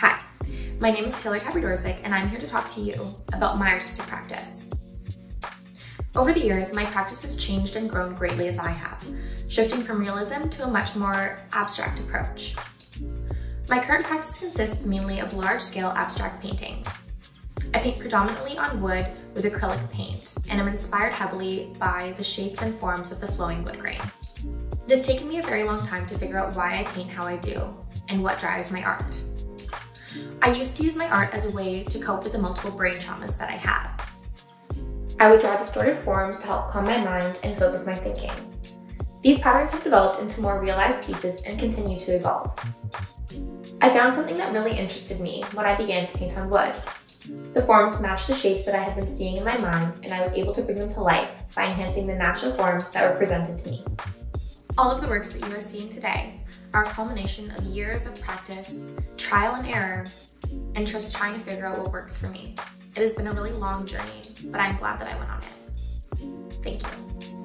Hi, my name is Taylor Tabry-Dorzek and I'm here to talk to you about my artistic practice. Over the years, my practice has changed and grown greatly as I have, shifting from realism to a much more abstract approach. My current practice consists mainly of large-scale abstract paintings. I paint predominantly on wood with acrylic paint, and I'm inspired heavily by the shapes and forms of the flowing wood grain. It has taken me a very long time to figure out why I paint how I do, and what drives my art. I used to use my art as a way to cope with the multiple brain traumas that I had. I would draw distorted forms to help calm my mind and focus my thinking. These patterns have developed into more realized pieces and continue to evolve. I found something that really interested me when I began to paint on wood. The forms matched the shapes that I had been seeing in my mind, and I was able to bring them to life by enhancing the natural forms that were presented to me. All of the works that you are seeing today are a culmination of years of practice, trial and error, and just trying to figure out what works for me. It has been a really long journey, but I'm glad that I went on it. Thank you.